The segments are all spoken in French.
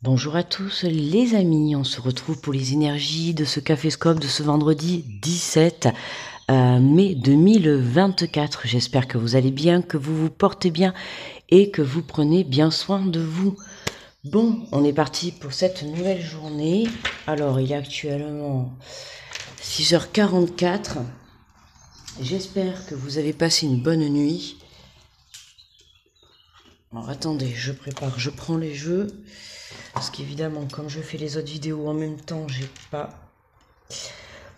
Bonjour à tous les amis, on se retrouve pour les énergies de ce Café Scope de ce vendredi 17 euh, mai 2024. J'espère que vous allez bien, que vous vous portez bien et que vous prenez bien soin de vous. Bon, on est parti pour cette nouvelle journée. Alors, il est actuellement 6h44. J'espère que vous avez passé une bonne nuit. Alors attendez, je prépare, je prends les jeux. Parce qu'évidemment, comme je fais les autres vidéos en même temps, j'ai pas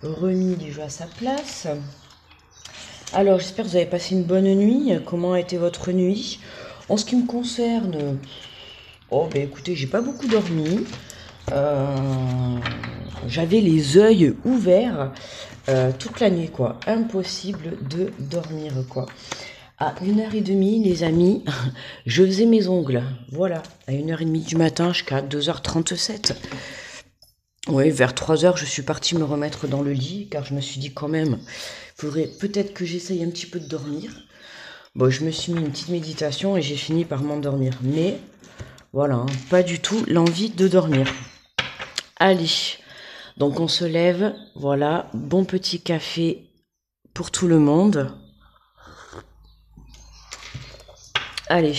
remis les jeux à sa place. Alors, j'espère que vous avez passé une bonne nuit. Comment a été votre nuit? En ce qui me concerne, oh ben écoutez, j'ai pas beaucoup dormi. Euh, j'avais les yeux ouverts euh, toute la nuit, quoi. Impossible de dormir, quoi. À 1h30, les amis, je faisais mes ongles. Voilà, à 1h30 du matin jusqu'à 2h37. Oui, vers 3h, je suis partie me remettre dans le lit, car je me suis dit quand même, faudrait peut-être que j'essaye un petit peu de dormir. Bon, je me suis mis une petite méditation et j'ai fini par m'endormir. Mais, voilà, hein, pas du tout l'envie de dormir. Allez, donc on se lève, voilà, bon petit café pour tout le monde. Allez.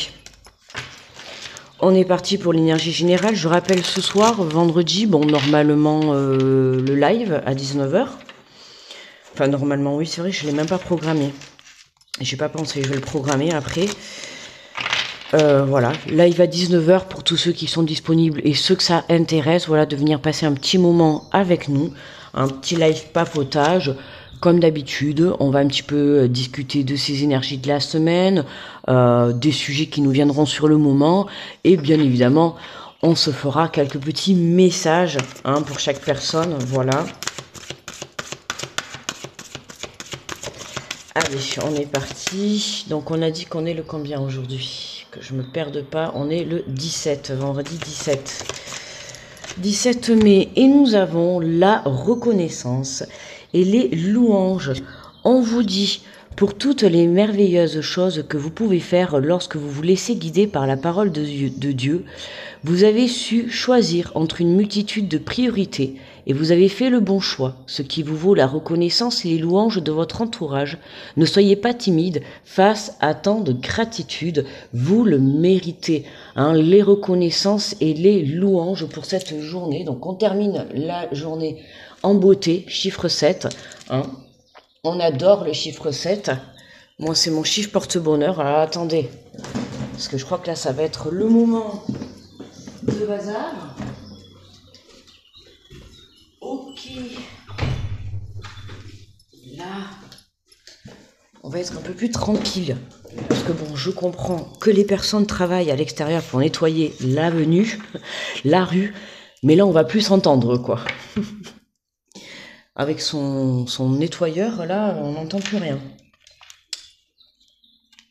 On est parti pour l'énergie générale. Je rappelle ce soir, vendredi, bon, normalement, euh, le live à 19h. Enfin, normalement, oui, c'est vrai, je ne l'ai même pas programmé. J'ai pas pensé, je vais le programmer après. Euh, voilà, live à 19h pour tous ceux qui sont disponibles et ceux que ça intéresse, voilà, de venir passer un petit moment avec nous. Un petit live papotage. Comme d'habitude, on va un petit peu euh, discuter de ces énergies de la semaine, euh, des sujets qui nous viendront sur le moment, et bien évidemment, on se fera quelques petits messages hein, pour chaque personne. Voilà. Allez, on est parti. Donc on a dit qu'on est le combien aujourd'hui? Que je me perde pas. On est le 17, vendredi 17. 17 mai. Et nous avons la reconnaissance et les louanges. On vous dit, pour toutes les merveilleuses choses que vous pouvez faire lorsque vous vous laissez guider par la parole de Dieu, vous avez su choisir entre une multitude de priorités et vous avez fait le bon choix, ce qui vous vaut la reconnaissance et les louanges de votre entourage. Ne soyez pas timide face à tant de gratitude, vous le méritez. Hein, les reconnaissances et les louanges pour cette journée. Donc on termine la journée en beauté, chiffre 7. Hein. On adore le chiffre 7. Moi, c'est mon chiffre porte-bonheur. Alors, attendez. Parce que je crois que là, ça va être le moment de bazar. Ok. Là, on va être un peu plus tranquille. Parce que bon, je comprends que les personnes travaillent à l'extérieur pour nettoyer l'avenue, la rue. Mais là, on va plus s'entendre, quoi. avec son, nettoyeur, là, on n'entend plus rien.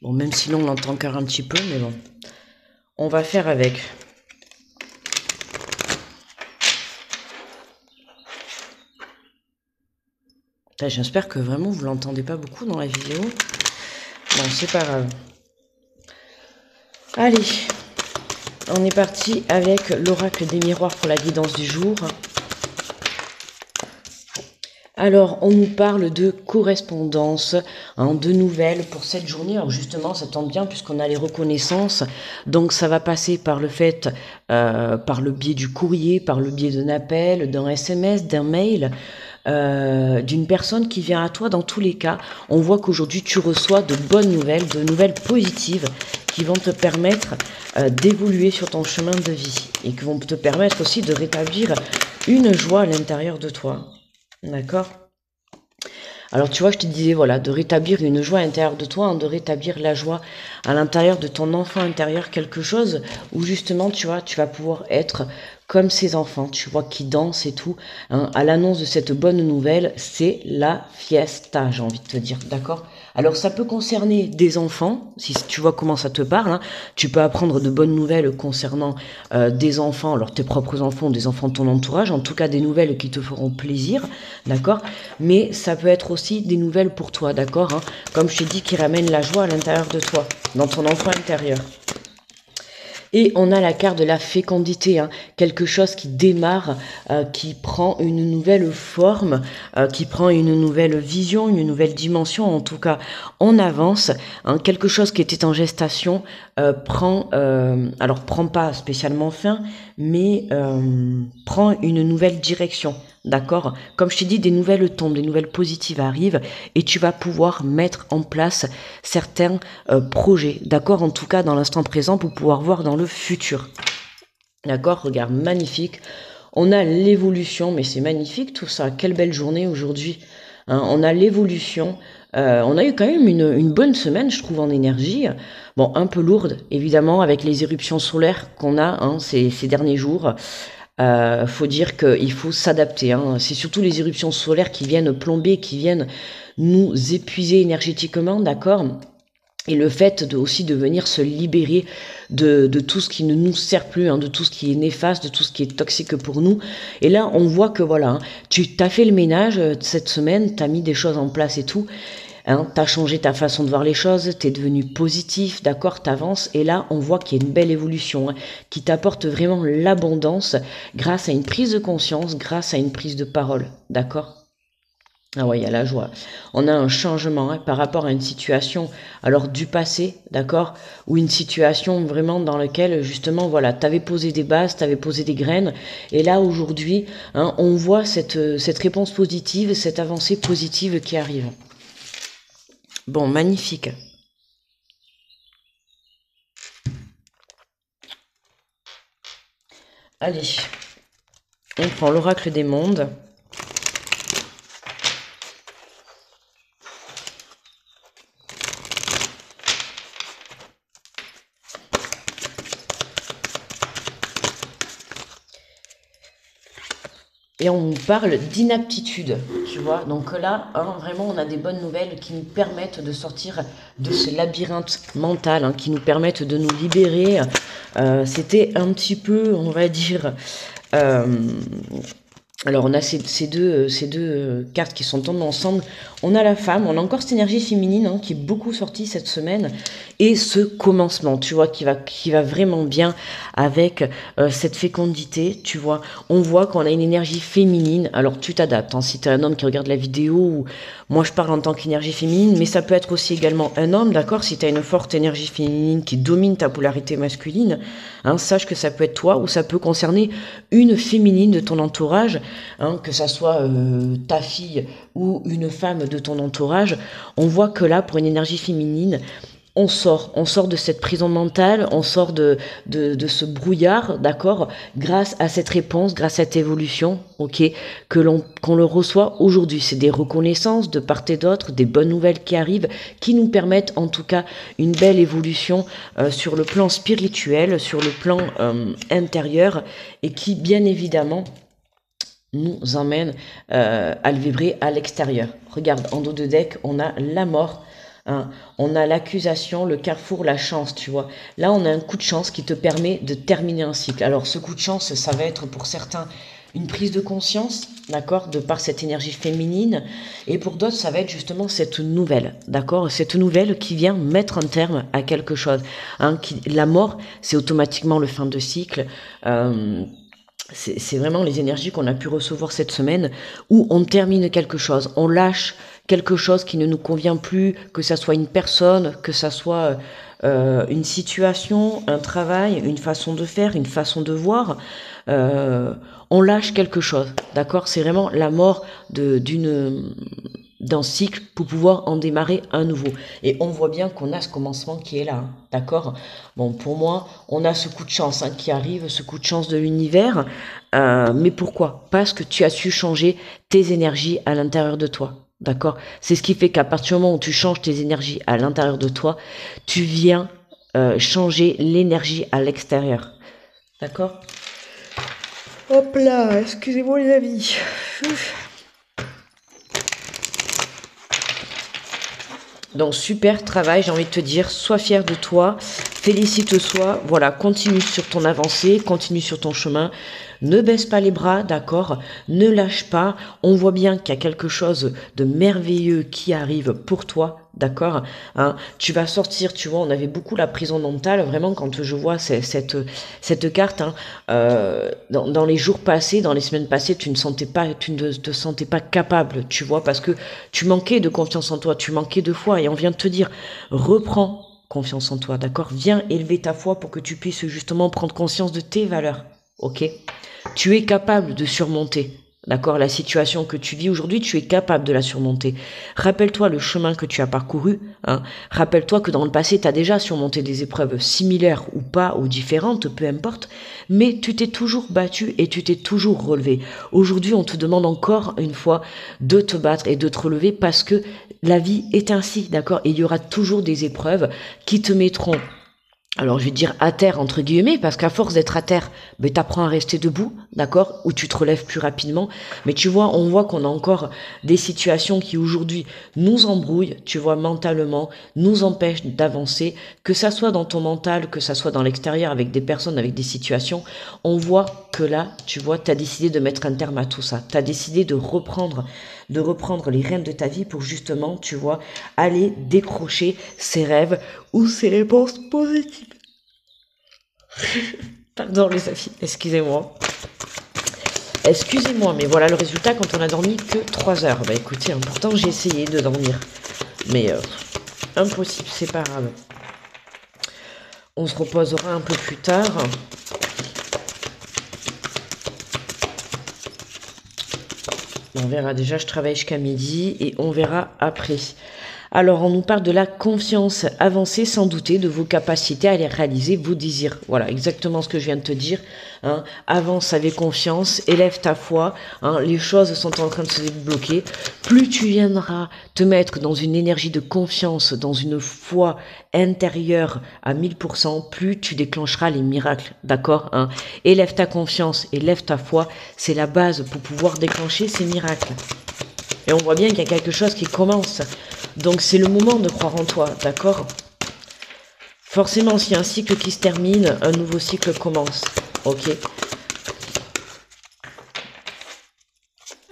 Bon, même si l'on l'entend encore un petit peu, mais bon. On va faire avec. J'espère que vraiment vous l'entendez pas beaucoup dans la vidéo. Bon, c'est pas grave. Allez, on est parti avec l'oracle des miroirs pour la guidance du jour. Alors, on nous parle de correspondance, hein, de nouvelles pour cette journée. Alors justement, ça tombe bien puisqu'on a les reconnaissances. Donc, ça va passer par le fait, euh, par le biais du courrier, par le biais d'un appel, d'un SMS, d'un mail. Euh, d'une personne qui vient à toi dans tous les cas. On voit qu'aujourd'hui tu reçois de bonnes nouvelles, de nouvelles positives qui vont te permettre euh, d'évoluer sur ton chemin de vie et qui vont te permettre aussi de rétablir une joie à l'intérieur de toi. D'accord alors tu vois, je te disais, voilà, de rétablir une joie intérieure de toi, hein, de rétablir la joie à l'intérieur de ton enfant intérieur, quelque chose où justement, tu vois, tu vas pouvoir être comme ces enfants, tu vois, qui dansent et tout. Hein. À l'annonce de cette bonne nouvelle, c'est la fiesta, j'ai envie de te dire, d'accord? Alors ça peut concerner des enfants, si tu vois comment ça te parle. Hein. Tu peux apprendre de bonnes nouvelles concernant euh, des enfants, alors tes propres enfants, des enfants de ton entourage, en tout cas des nouvelles qui te feront plaisir, d'accord? Mais ça peut être aussi des nouvelles pour toi, d'accord hein? Comme je t'ai dit, qui ramènent la joie à l'intérieur de toi, dans ton enfant intérieur. Et on a la carte de la fécondité, hein. quelque chose qui démarre, euh, qui prend une nouvelle forme, euh, qui prend une nouvelle vision, une nouvelle dimension. En tout cas, on avance. Hein. quelque chose qui était en gestation euh, prend, alors prend pas spécialement fin, mais prend une nouvelle direction. D'accord? Comme je t'ai dit, des nouvelles tombes, des nouvelles positives arrivent et tu vas pouvoir mettre en place certains euh, projets. D'accord? En tout cas, dans l'instant présent pour pouvoir voir dans le futur. D'accord? Regarde, magnifique. On a l'évolution, mais c'est magnifique tout ça. Quelle belle journée aujourd'hui. Hein? on a l'évolution. Euh, on a eu quand même une, bonne semaine, je trouve, en énergie. Bon, un peu lourde, évidemment, avec les éruptions solaires qu'on a hein, ces, derniers jours. Euh, faut dire qu'il faut s'adapter. Hein. C'est surtout les éruptions solaires qui viennent plomber, qui viennent nous épuiser énergétiquement, d'accord? Et le fait de, aussi de venir se libérer de, tout ce qui ne nous sert plus, hein, de tout ce qui est néfaste, de tout ce qui est toxique pour nous. Et là, on voit que voilà, hein, tu t'as fait le ménage euh, cette semaine, tu as mis des choses en place et tout. Hein, tu as changé ta façon de voir les choses, tu es devenu positif, d'accord, tu avances. Et là, on voit qu'il y a une belle évolution hein, qui t'apporte vraiment l'abondance grâce à une prise de conscience, grâce à une prise de parole, d'accord? Ah ouais, il y a la joie. On a un changement hein, par rapport à une situation, alors du passé, d'accord, ou une situation vraiment dans laquelle justement, voilà, tu avais posé des bases, tu avais posé des graines, et là aujourd'hui, on voit cette, cette réponse positive, cette avancée positive qui arrive. Bon, magnifique. Allez, on prend l'oracle des mondes. Et on parle d'inaptitude, tu vois. Donc là, hein, vraiment, on a des bonnes nouvelles qui nous permettent de sortir de ce labyrinthe mental, hein, qui nous permettent de nous libérer. Euh, c'était un petit peu, on va dire, euh, alors on a ces, deux, ces deux euh, cartes qui sont tombées ensemble. On a la femme, on a encore cette énergie féminine hein, qui est beaucoup sortie cette semaine. Et ce commencement, tu vois, qui va, qui va vraiment bien avec euh, cette fécondité, tu vois. On voit qu'on a une énergie féminine. Alors tu t'adaptes. Hein, si tu un homme qui regarde la vidéo, ou moi je parle en tant qu'énergie féminine, mais ça peut être aussi également un homme, d'accord? Si tu as une forte énergie féminine qui domine ta polarité masculine, hein, sache que ça peut être toi ou ça peut concerner une féminine de ton entourage Hein, que ça soit euh, ta fille ou une femme de ton entourage, on voit que là, pour une énergie féminine, on sort, on sort de cette prison mentale, on sort de, ce brouillard, d'accord, grâce à cette réponse, grâce à cette évolution, ok, que l'on qu'on le reçoit aujourd'hui. C'est des reconnaissances de part et d'autre, des bonnes nouvelles qui arrivent, qui nous permettent en tout cas une belle évolution euh, sur le plan spirituel, sur le plan euh, intérieur, et qui bien évidemment nous emmène euh, à le vibrer à l'extérieur. Regarde, en dos de deck, on a la mort, hein. on a l'accusation, le carrefour, la chance, tu vois. Là, on a un coup de chance qui te permet de terminer un cycle. Alors, ce coup de chance, ça va être pour certains une prise de conscience, d'accord, de par cette énergie féminine, et pour d'autres, ça va être justement cette nouvelle, d'accord, cette nouvelle qui vient mettre un terme à quelque chose. Hein, qui, la mort, c'est automatiquement le fin de cycle. Euh, c'est vraiment les énergies qu'on a pu recevoir cette semaine où on termine quelque chose, on lâche quelque chose qui ne nous convient plus, que ça soit une personne, que ça soit euh, une situation, un travail, une façon de faire, une façon de voir. Euh, on lâche quelque chose, d'accord? C'est vraiment la mort d'une d'un cycle pour pouvoir en démarrer un nouveau. Et on voit bien qu'on a ce commencement qui est là, hein, d'accord? Bon, pour moi, on a ce coup de chance hein, qui arrive, ce coup de chance de l'univers. Euh, mais pourquoi? Parce que tu as su changer tes énergies à l'intérieur de toi. D'accord? C'est ce qui fait qu'à partir du moment où tu changes tes énergies à l'intérieur de toi, tu viens euh, changer l'énergie à l'extérieur. D'accord? Hop là, excusez-moi les amis. Donc super travail, j'ai envie de te dire, sois fier de toi. félicite-toi, voilà, continue sur ton avancée, continue sur ton chemin, ne baisse pas les bras, d'accord. Ne lâche pas, on voit bien qu'il y a quelque chose de merveilleux qui arrive pour toi, d'accord hein. Tu vas sortir, tu vois, on avait beaucoup la prison mentale, vraiment quand je vois cette, cette carte, hein, euh, dans, les jours passés, dans les semaines passées, tu ne sentais pas, tu ne te sentais pas capable, tu vois, parce que tu manquais de confiance en toi, tu manquais de foi, et on vient de te dire, reprends confiance en toi, d'accord. Viens élever ta foi pour que tu puisses justement prendre conscience de tes valeurs, ok Tu es capable de surmonter, d'accord La situation que tu vis aujourd'hui, tu es capable de la surmonter. Rappelle-toi le chemin que tu as parcouru, hein Rappelle-toi que dans le passé, tu as déjà surmonté des épreuves similaires ou pas, ou différentes, peu importe, mais tu t'es toujours battu et tu t'es toujours relevé. Aujourd'hui, on te demande encore une fois de te battre et de te relever parce que la vie est ainsi, d'accord il y aura toujours des épreuves qui te mettront alors je vais dire à terre entre guillemets parce qu'à force d'être à terre, ben t'apprends à rester debout, d'accord, ou tu te relèves plus rapidement. Mais tu vois, on voit qu'on a encore des situations qui aujourd'hui nous embrouillent, tu vois, mentalement, nous empêchent d'avancer, que ça soit dans ton mental, que ça soit dans l'extérieur avec des personnes, avec des situations. On voit que là, tu vois, t'as décidé de mettre un terme à tout ça. T'as décidé de reprendre de reprendre les rênes de ta vie pour justement, tu vois, aller décrocher ses rêves ou ses réponses positives. Pardon les amis, excusez-moi. Excusez-moi, mais voilà le résultat quand on a dormi que 3 heures. Bah écoutez, hein, pourtant j'ai essayé de dormir. Mais euh, impossible, c'est pas grave. On se reposera un peu plus tard. On verra déjà, je travaille jusqu'à midi et on verra après. Alors, on nous parle de la confiance avancée sans douter de vos capacités à aller réaliser vos désirs. Voilà, exactement ce que je viens de te dire. Hein. Avance avec confiance, élève ta foi. Hein. Les choses sont en train de se débloquer. Plus tu viendras te mettre dans une énergie de confiance, dans une foi intérieure à 1000%, plus tu déclencheras les miracles. D'accord hein. Élève ta confiance, élève ta foi. C'est la base pour pouvoir déclencher ces miracles. Et on voit bien qu'il y a quelque chose qui commence. Donc c'est le moment de croire en toi, d'accord? Forcément, s'il y a un cycle qui se termine, un nouveau cycle commence. Ok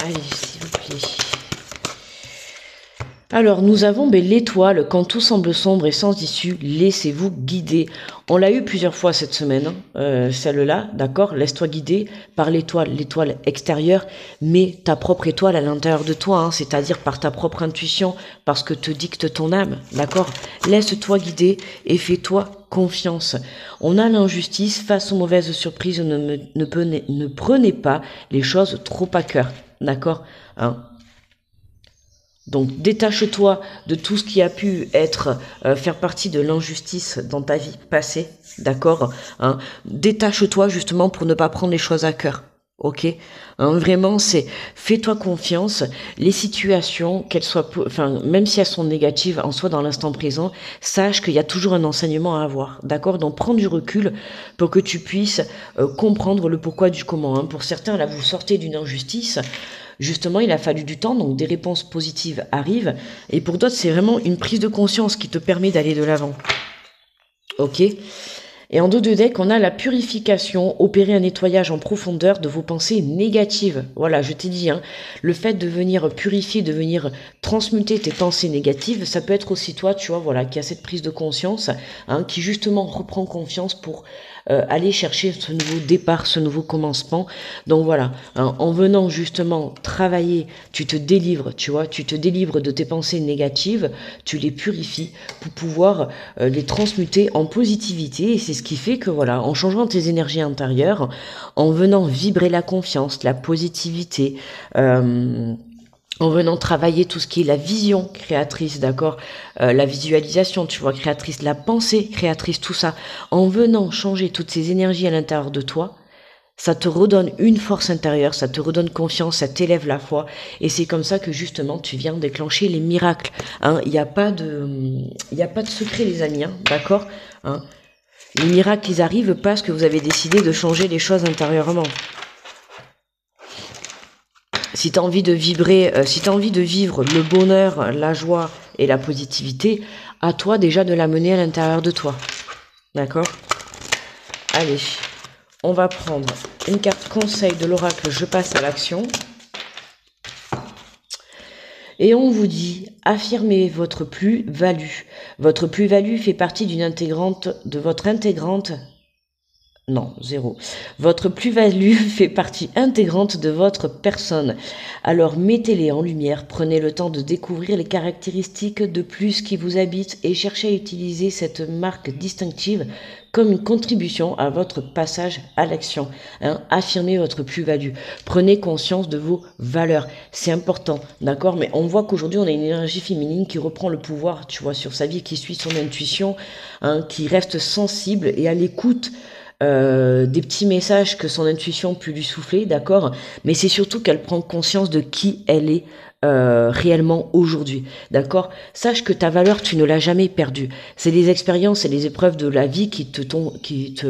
Allez, s'il vous plaît. Alors, nous avons ben, l'étoile. Quand tout semble sombre et sans issue, laissez-vous guider. On l'a eu plusieurs fois cette semaine, hein, euh, celle-là, d'accord Laisse-toi guider par l'étoile, l'étoile extérieure, mais ta propre étoile à l'intérieur de toi, hein, c'est-à-dire par ta propre intuition, parce que te dicte ton âme, d'accord Laisse-toi guider et fais-toi confiance. On a l'injustice face aux mauvaises surprises, ne, ne, prenez, ne prenez pas les choses trop à cœur, d'accord hein donc détache-toi de tout ce qui a pu être euh, faire partie de l'injustice dans ta vie passée, d'accord hein Détache-toi justement pour ne pas prendre les choses à cœur. Ok, hein, vraiment c'est fais-toi confiance. Les situations, qu'elles soient, enfin même si elles sont négatives en soi dans l'instant présent, sache qu'il y a toujours un enseignement à avoir. D'accord, donc prends du recul pour que tu puisses euh, comprendre le pourquoi du comment. Hein. Pour certains, là vous sortez d'une injustice. Justement, il a fallu du temps, donc des réponses positives arrivent. Et pour d'autres, c'est vraiment une prise de conscience qui te permet d'aller de l'avant. Ok et en dos de deck, on a la purification, opérer un nettoyage en profondeur de vos pensées négatives. Voilà, je t'ai dit, hein, le fait de venir purifier, de venir transmuter tes pensées négatives, ça peut être aussi toi, tu vois, voilà, qui a cette prise de conscience, hein, qui justement reprend confiance pour euh, aller chercher ce nouveau départ, ce nouveau commencement. Donc voilà, hein, en venant justement travailler, tu te délivres, tu vois, tu te délivres de tes pensées négatives, tu les purifies pour pouvoir euh, les transmuter en positivité. Et c'est ce qui fait que voilà, en changeant tes énergies intérieures, en venant vibrer la confiance, la positivité, euh, en venant travailler tout ce qui est la vision créatrice, d'accord euh, La visualisation, tu vois, créatrice, la pensée créatrice, tout ça. En venant changer toutes ces énergies à l'intérieur de toi, ça te redonne une force intérieure, ça te redonne confiance, ça t'élève la foi. Et c'est comme ça que justement tu viens déclencher les miracles. Hein. Il n'y a pas de, il a pas de secret, les amis, hein, d'accord hein. Les miracles, ils arrivent parce que vous avez décidé de changer les choses intérieurement si tu as envie de vibrer, euh, si tu envie de vivre le bonheur, la joie et la positivité, à toi déjà de la mener à l'intérieur de toi. D'accord? Allez, on va prendre une carte conseil de l'oracle, je passe à l'action. Et on vous dit, affirmez votre plus-value. Votre plus-value fait partie d'une intégrante, de votre intégrante non, zéro. Votre plus-value fait partie intégrante de votre personne. Alors mettez-les en lumière, prenez le temps de découvrir les caractéristiques de plus qui vous habitent et cherchez à utiliser cette marque distinctive comme une contribution à votre passage à l'action. Hein. Affirmez votre plus-value. Prenez conscience de vos valeurs. C'est important, d'accord? Mais on voit qu'aujourd'hui, on a une énergie féminine qui reprend le pouvoir, tu vois, sur sa vie, qui suit son intuition, hein, qui reste sensible et à l'écoute euh, des petits messages que son intuition peut lui souffler, d'accord? Mais c'est surtout qu'elle prend conscience de qui elle est euh, réellement aujourd'hui, d'accord? Sache que ta valeur, tu ne l'as jamais perdue. C'est les expériences et les épreuves de la vie qui te, qui te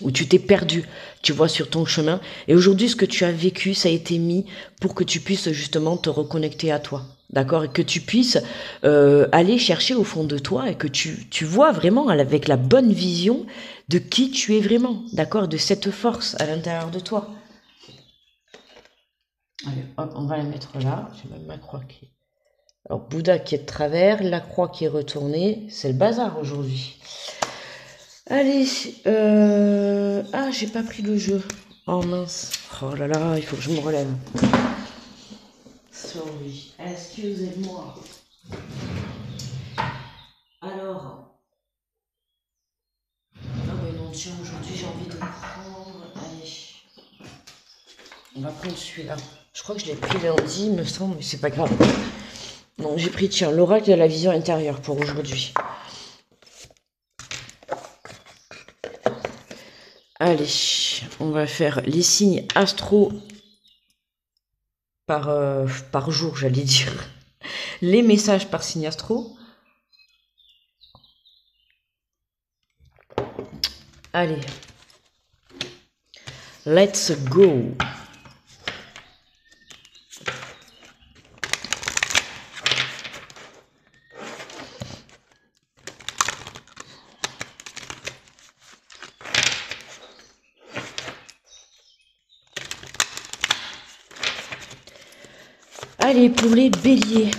où tu t'es perdu, tu vois, sur ton chemin. Et aujourd'hui, ce que tu as vécu, ça a été mis pour que tu puisses justement te reconnecter à toi d'accord? Et que tu puisses euh, aller chercher au fond de toi et que tu, tu vois vraiment avec la bonne vision de qui tu es vraiment, d'accord De cette force à l'intérieur de toi. Allez, hop, on va la mettre là. J'ai même ma croix qui Alors, Bouddha qui est de travers, la croix qui est retournée. C'est le bazar aujourd'hui. Allez, euh... ah, j'ai pas pris le jeu. Oh mince. Oh là là, il faut que je me relève. Sorry. Excusez-moi. Alors. Ah mais non, tiens, aujourd'hui envie de. Allez. On va prendre celui-là. Je crois que je l'ai pris lundi, me semble, mais c'est pas grave. Non, j'ai pris, tiens, l'oracle de la vision intérieure pour aujourd'hui. Allez, on va faire les signes astro par, euh, par jour, j'allais dire. Les messages par signe astro. Allez. Let's go. Allez, pour les béliers,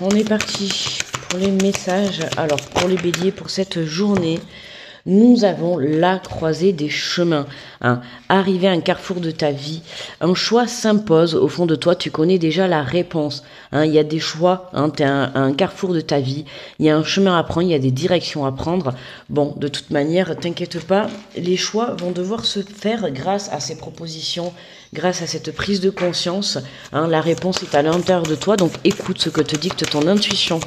on est parti pour les messages. Alors, pour les béliers, pour cette journée, nous avons la croisée des chemins. Hein. Arriver à un carrefour de ta vie, un choix s'impose. Au fond de toi, tu connais déjà la réponse. Hein. Il y a des choix, tu es un, un, carrefour de ta vie. Il y a un chemin à prendre, il y a des directions à prendre. Bon, de toute manière, t'inquiète pas, les choix vont devoir se faire grâce à ces propositions, grâce à cette prise de conscience. Hein. La réponse est à l'intérieur de toi, donc écoute ce que te dicte ton intuition.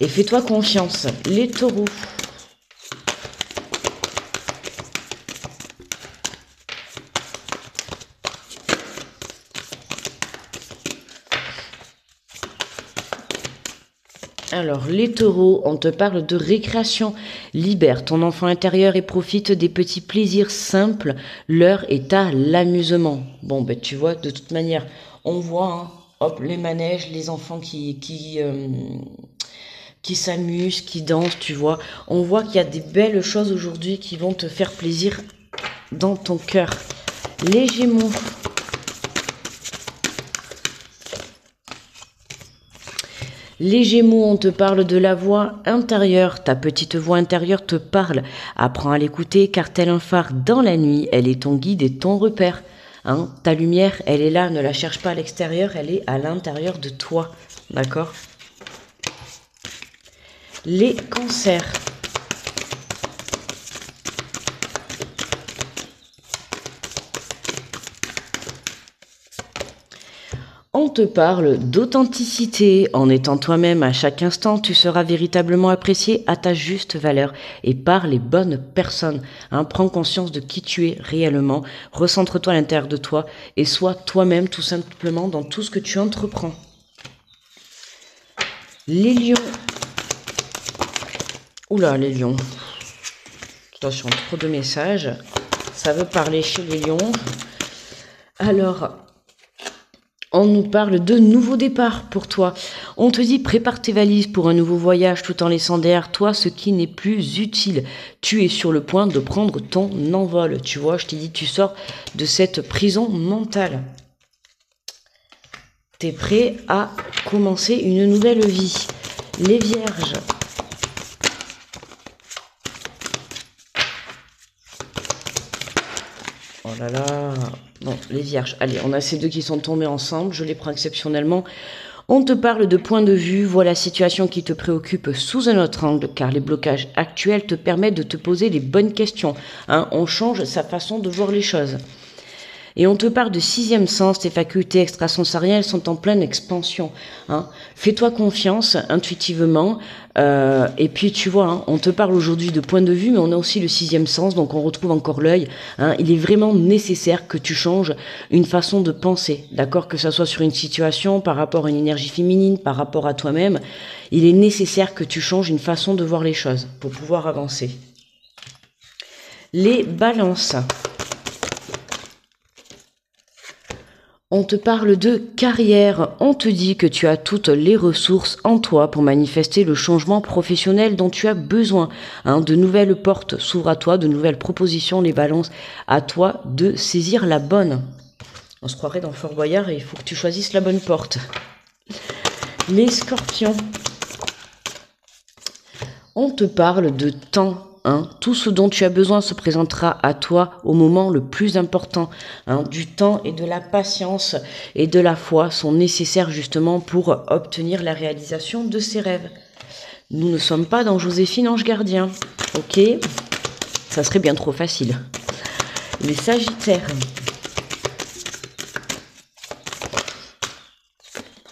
Et fais-toi confiance. Les taureaux. Alors, les taureaux, on te parle de récréation. Libère ton enfant intérieur et profite des petits plaisirs simples. L'heure est à l'amusement. Bon, ben tu vois, de toute manière, on voit, hein, les manèges, les enfants qui, qui, euh, qui s'amusent, qui dansent, tu vois. On voit qu'il y a des belles choses aujourd'hui qui vont te faire plaisir dans ton cœur. Les gémeaux. Les Gémeaux, on te parle de la voix intérieure. Ta petite voix intérieure te parle. Apprends à l'écouter car tel un phare dans la nuit, elle est ton guide et ton repère. Hein Ta lumière, elle est là, ne la cherche pas à l'extérieur, elle est à l'intérieur de toi. D'accord? Les cancers. On parle d'authenticité. En étant toi-même à chaque instant, tu seras véritablement apprécié à ta juste valeur et par les bonnes personnes. Hein, prends conscience de qui tu es réellement. Recentre-toi à l'intérieur de toi et sois toi-même tout simplement dans tout ce que tu entreprends. Les lions. Oula, les lions. Attention, trop de messages. Ça veut parler chez les lions. Alors, on nous parle de nouveau départ pour toi. On te dit prépare tes valises pour un nouveau voyage tout en laissant derrière toi ce qui n'est plus utile. Tu es sur le point de prendre ton envol. Tu vois, je t'ai dit, tu sors de cette prison mentale. Tu es prêt à commencer une nouvelle vie. Les vierges. Oh là là. Les vierges. Allez, on a ces deux qui sont tombés ensemble. Je les prends exceptionnellement. On te parle de point de vue, voilà la situation qui te préoccupe sous un autre angle, car les blocages actuels te permettent de te poser les bonnes questions. Hein. on change sa façon de voir les choses. Et on te parle de sixième sens, tes facultés extrasensorielles sont en pleine expansion. Hein. Fais-toi confiance intuitivement. Euh, et puis tu vois, hein, on te parle aujourd'hui de point de vue, mais on a aussi le sixième sens, donc on retrouve encore l'œil. Hein. Il est vraiment nécessaire que tu changes une façon de penser, d'accord? Que ça soit sur une situation, par rapport à une énergie féminine, par rapport à toi-même. Il est nécessaire que tu changes une façon de voir les choses pour pouvoir avancer. Les balances. On te parle de carrière, on te dit que tu as toutes les ressources en toi pour manifester le changement professionnel dont tu as besoin. Hein. de nouvelles portes s'ouvrent à toi, de nouvelles propositions les balances. À toi de saisir la bonne. On se croirait dans Fort Boyard et il faut que tu choisisses la bonne porte. Les scorpions. On te parle de temps Hein. Tout ce dont tu as besoin se présentera à toi au moment le plus important. Hein. Du temps et de la patience et de la foi sont nécessaires justement pour obtenir la réalisation de ces rêves. Nous ne sommes pas dans Joséphine Ange Gardien. Ok? Ça serait bien trop facile. Les Sagittaires.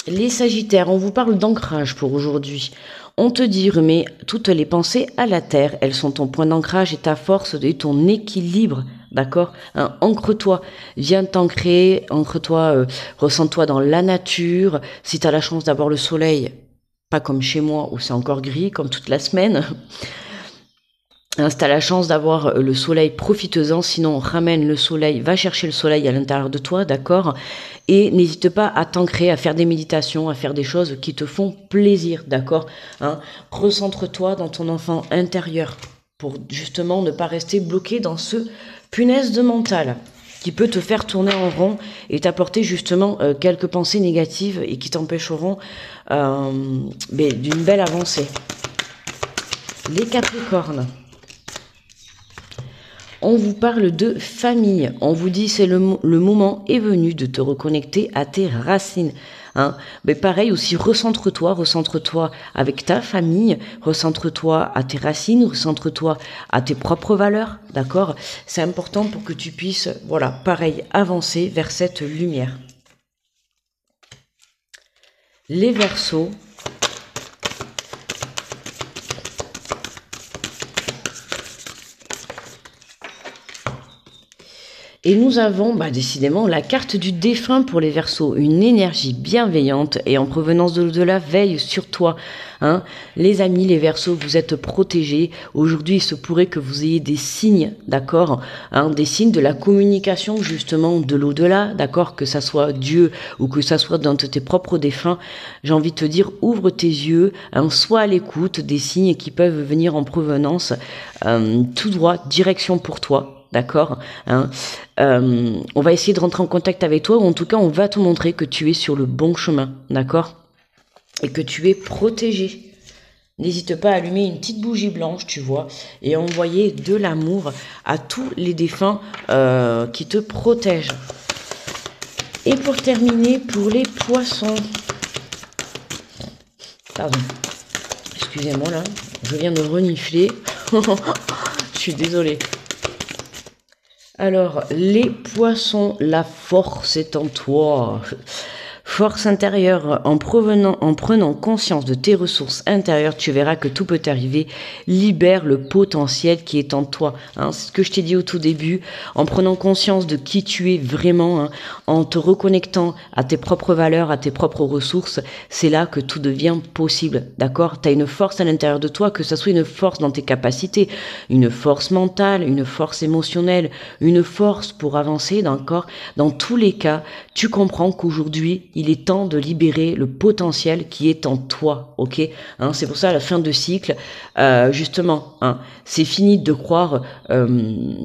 Les Sagittaires, on vous parle d'ancrage pour aujourd'hui. On te dit remets toutes les pensées à la terre. Elles sont ton point d'ancrage et ta force et ton équilibre. D'accord? Hein, Ancre-toi, viens t'ancrer, ancre-toi, euh, ressens-toi dans la nature. Si tu as la chance d'avoir le soleil, pas comme chez moi où c'est encore gris, comme toute la semaine. Hein, si tu la chance d'avoir euh, le soleil, profite-en, sinon ramène le soleil, va chercher le soleil à l'intérieur de toi, d'accord? Et n'hésite pas à t'ancrer, à faire des méditations, à faire des choses qui te font plaisir, d'accord? Hein? Recentre-toi dans ton enfant intérieur pour justement ne pas rester bloqué dans ce punaise de mental qui peut te faire tourner en rond et t'apporter justement euh, quelques pensées négatives et qui t'empêcheront euh, d'une belle avancée. Les Capricornes on vous parle de famille. On vous dit c'est le, moment est venu de te reconnecter à tes racines. Hein. Mais pareil aussi, recentre-toi, recentre-toi avec ta famille, recentre-toi à tes racines, recentre-toi à tes propres valeurs, d'accord? C'est important pour que tu puisses, voilà, pareil, avancer vers cette lumière. Les versos, Et nous avons bah, décidément la carte du défunt pour les Verseaux, une énergie bienveillante et en provenance de l'au-delà veille sur toi. Hein. Les amis, les Verseaux, vous êtes protégés. Aujourd'hui, il se pourrait que vous ayez des signes, d'accord hein, Des signes de la communication justement de l'au-delà, d'accord Que ça soit Dieu ou que ça soit dans tes propres défunts. J'ai envie de te dire, ouvre tes yeux, hein, sois à l'écoute des signes qui peuvent venir en provenance euh, tout droit, direction pour toi d'accord hein. euh, On va essayer de rentrer en contact avec toi, ou en tout cas, on va te montrer que tu es sur le bon chemin, d'accord? Et que tu es protégé. N'hésite pas à allumer une petite bougie blanche, tu vois, et envoyer de l'amour à tous les défunts euh, qui te protègent. Et pour terminer, pour les poissons. Pardon. Excusez-moi là, je viens de renifler. je suis désolée. Alors, les poissons, la force est en toi. Force intérieure, en, provenant, en prenant conscience de tes ressources intérieures, tu verras que tout peut arriver. Libère le potentiel qui est en toi. Hein. C'est ce que je t'ai dit au tout début. En prenant conscience de qui tu es vraiment, hein, en te reconnectant à tes propres valeurs, à tes propres ressources, c'est là que tout devient possible. D'accord? Tu as une force à l'intérieur de toi, que ce soit une force dans tes capacités, une force mentale, une force émotionnelle, une force pour avancer, d'accord? Dans tous les cas, tu comprends qu'aujourd'hui, il est temps de libérer le potentiel qui est en toi, ok? Hein, C'est pour ça la fin de cycle, euh, justement, hein, c'est fini de croire euh,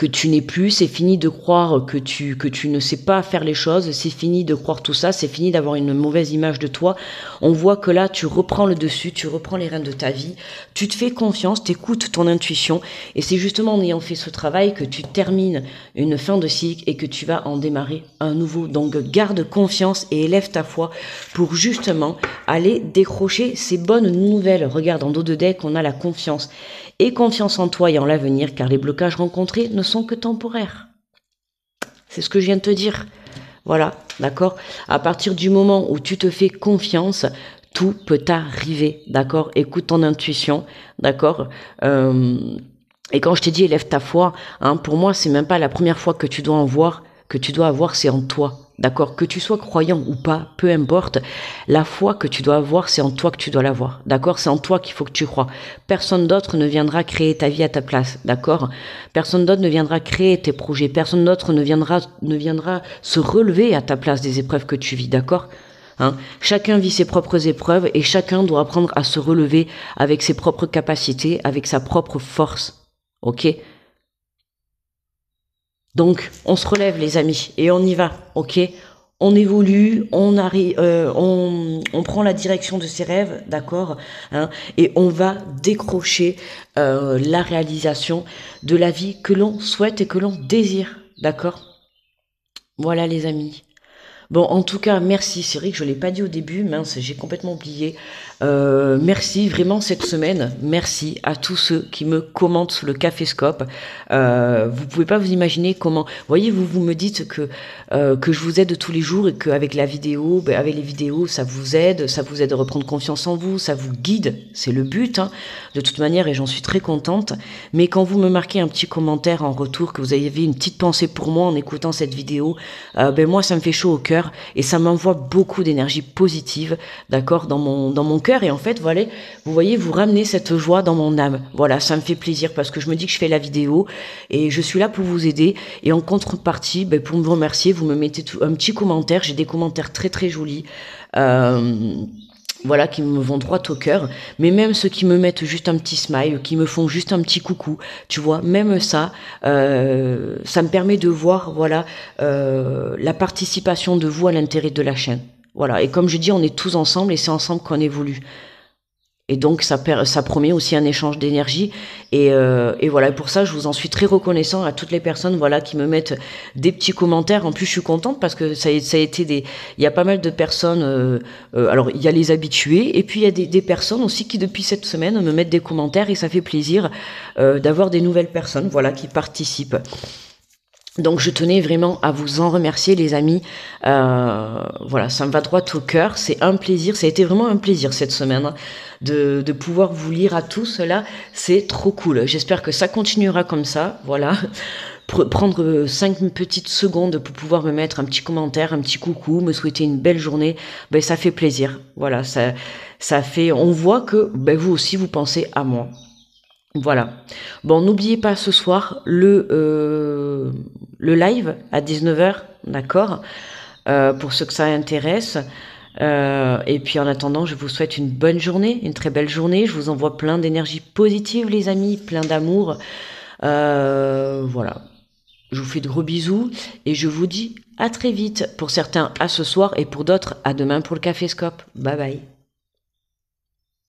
que tu n'es plus, c'est fini de croire que tu que tu ne sais pas faire les choses, c'est fini de croire tout ça, c'est fini d'avoir une mauvaise image de toi. On voit que là tu reprends le dessus, tu reprends les rênes de ta vie, tu te fais confiance, t'écoutes ton intuition et c'est justement en ayant fait ce travail que tu termines une fin de cycle et que tu vas en démarrer un nouveau. Donc garde confiance et élève ta foi pour justement aller décrocher ces bonnes nouvelles. Regarde en dos de deck, on a la confiance et confiance en toi et en l'avenir, car les blocages rencontrés ne sont que temporaires. C'est ce que je viens de te dire. Voilà, d'accord? À partir du moment où tu te fais confiance, tout peut arriver, d'accord? Écoute ton intuition, d'accord? Euh, Et quand je t'ai dit élève ta foi, hein, pour moi, c'est même pas la première fois que tu dois en voir, que tu dois avoir, c'est en toi. D'accord? Que tu sois croyant ou pas, peu importe, la foi que tu dois avoir, c'est en toi que tu dois l'avoir. D'accord? C'est en toi qu'il faut que tu crois. Personne d'autre ne viendra créer ta vie à ta place. D'accord? Personne d'autre ne viendra créer tes projets. Personne d'autre ne viendra, ne viendra se relever à ta place des épreuves que tu vis. D'accord? Hein? Chacun vit ses propres épreuves et chacun doit apprendre à se relever avec ses propres capacités, avec sa propre force. Ok? Donc, on se relève, les amis, et on y va, ok? On évolue, on arrive, euh, on, prend la direction de ses rêves, d'accord, hein, et on va décrocher euh, la réalisation de la vie que l'on souhaite et que l'on désire, d'accord? Voilà, les amis. Bon, en tout cas, merci. C'est vrai que je l'ai pas dit au début, mince, j'ai complètement oublié. Euh, merci vraiment cette semaine. Merci à tous ceux qui me commentent sur le Caféscope. Euh, vous pouvez pas vous imaginer comment. Voyez, vous vous me dites que euh, que je vous aide tous les jours et qu'avec la vidéo, ben, avec les vidéos, ça vous aide, ça vous aide à reprendre confiance en vous, ça vous guide. C'est le but, hein, de toute manière, et j'en suis très contente. Mais quand vous me marquez un petit commentaire en retour, que vous avez une petite pensée pour moi en écoutant cette vidéo, euh, ben moi, ça me fait chaud au cœur et ça m'envoie beaucoup d'énergie positive, d'accord, dans mon dans mon cœur. Et en fait, voilà, vous voyez, vous ramenez cette joie dans mon âme. Voilà, ça me fait plaisir parce que je me dis que je fais la vidéo et je suis là pour vous aider. Et en contrepartie, ben, pour me remercier, vous me mettez un petit commentaire. J'ai des commentaires très très jolis. Euh, voilà, qui me vont droit au cœur, mais même ceux qui me mettent juste un petit smile, qui me font juste un petit coucou, tu vois, même ça, euh, ça me permet de voir, voilà, euh, la participation de vous à l'intérêt de la chaîne. Voilà, et comme je dis, on est tous ensemble et c'est ensemble qu'on évolue. Et donc ça, promet aussi un échange d'énergie. Et, euh, voilà, pour ça, je vous en suis très reconnaissant à toutes les personnes voilà, qui me mettent des petits commentaires. En plus, je suis contente parce que ça, a été des... Il y a pas mal de personnes... Euh, euh, alors, il y a les habitués et puis il y a des, des, personnes aussi qui, depuis cette semaine, me mettent des commentaires et ça fait plaisir d'avoir des nouvelles personnes voilà, qui participent. Donc je tenais vraiment à vous en remercier les amis. Euh, voilà, ça me va droit au cœur. C'est un plaisir, ça a été vraiment un plaisir cette semaine hein, de, de pouvoir vous lire à tous cela. C'est trop cool. J'espère que ça continuera comme ça. Voilà. Prendre cinq petites secondes pour pouvoir me mettre un petit commentaire, un petit coucou, me souhaiter une belle journée, ben ça fait plaisir. Voilà, ça, ça fait. On voit que ben, vous aussi vous pensez à moi. Voilà. Bon, n'oubliez pas ce soir le, euh, le live à 19h, d'accord euh, Pour ceux que ça intéresse. Euh, et puis en attendant, je vous souhaite une bonne journée, une très belle journée. Je vous envoie plein d'énergie positive, les amis, plein d'amour. voilà. Je vous fais de gros bisous et je vous dis à très vite. Pour certains, à ce soir et pour d'autres, à demain pour le Café Scope. Bye bye.